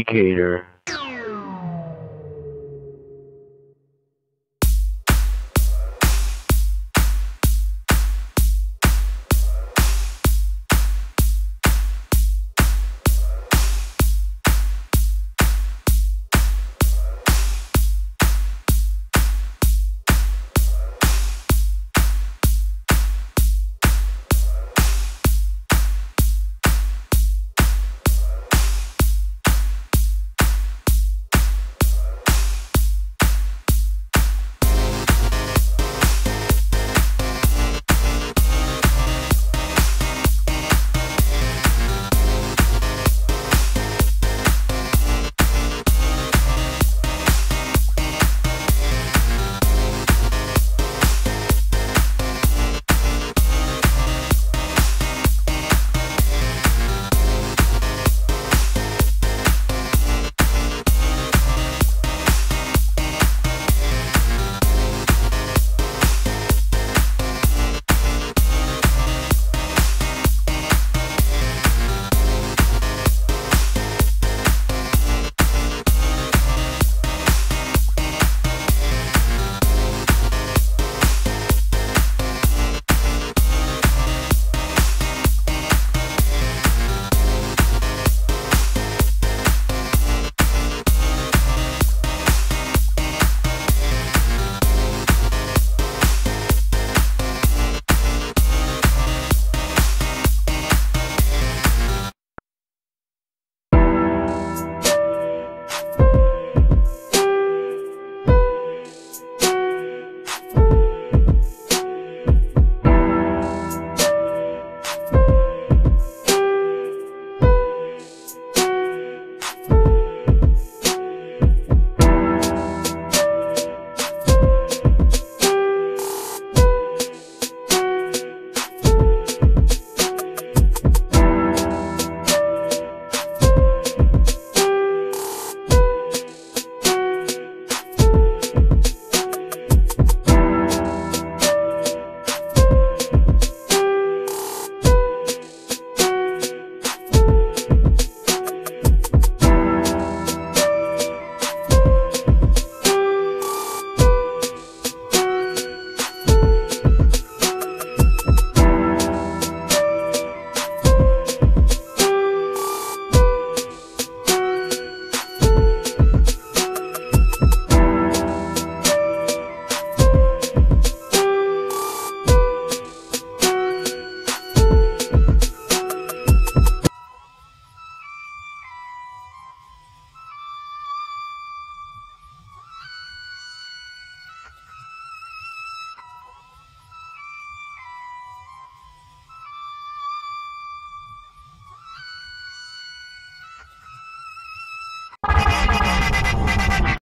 indicator